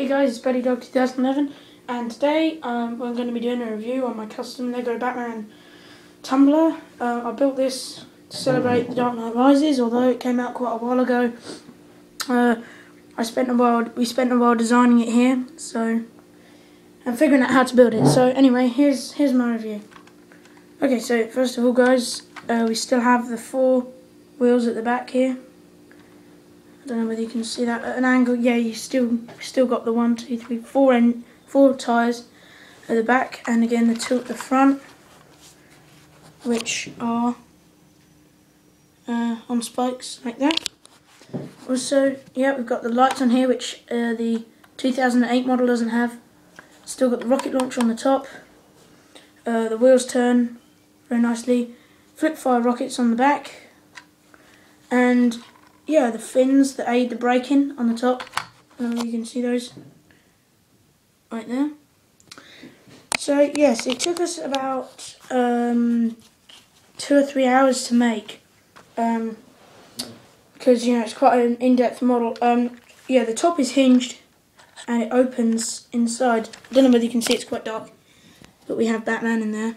Hey guys, it's Buddy Dog 2011 and today um, we're going to be doing a review on my custom Lego Batman tumbler. Uh, I built this to celebrate The Dark Knight Rises, although it came out quite a while ago. Uh, I spent a while, we spent a while designing it here, so I'm figuring out how to build it. So anyway, here's here's my review. Okay, so first of all, guys, uh, we still have the four wheels at the back here. I don't know whether you can see that at an angle. Yeah, you still still got the one, two, three, four and four tyres at the back, and again the two at the front, which are uh, on spikes like that. Also, yeah, we've got the lights on here, which uh, the 2008 model doesn't have. Still got the rocket launcher on the top. Uh, the wheels turn very nicely. Flip fire rockets on the back. And yeah, the fins that aid the braking on the top. you can see those right there. So yes, it took us about um, two or three hours to make um, because you know it's quite an in-depth model. Um, yeah, the top is hinged and it opens inside. I don't know whether you can see; it's quite dark, but we have Batman in there,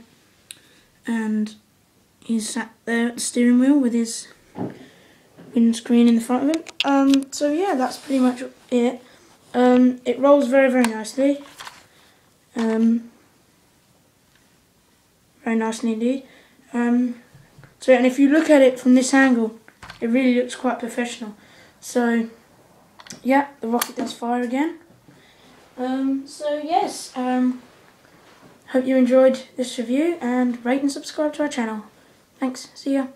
and he's sat there at the steering wheel with his windscreen in the front of it. Um, so yeah, that's pretty much it. Um, it rolls very, very nicely. Um, very nicely indeed. Um, so, and if you look at it from this angle, it really looks quite professional. So, yeah, the rocket does fire again. Um, so yes, um, hope you enjoyed this review and rate and subscribe to our channel. Thanks, see ya.